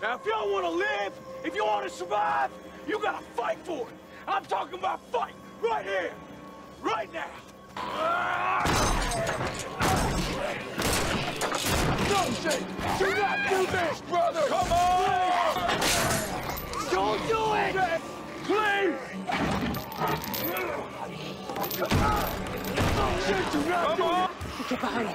Now, if y'all want to live, if you want to survive, you gotta fight for it. I'm talking about fight right here, right now. No, Jake, do not do this, brother. Come on. Don't do it. Jake, please. Jake, do not Come do on. it. Get behind me.